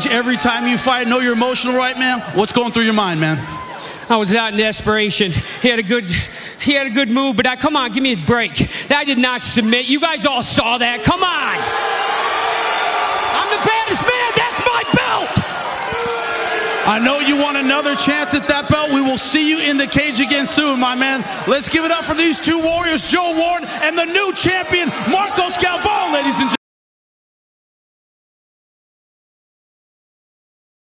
stage every time you fight. Know you're emotional right, man. What's going through your mind, man? I was out in desperation. He had a good, he had a good move, but I, come on, give me a break. I did not submit. You guys all saw that. Come on. I'm the baddest man. That's my belt. I know you want another chance at that belt. We will see you in the cage again soon, my man. Let's give it up for these two warriors, Joe Warren and the new champion, Marcos Galvao, ladies and gentlemen.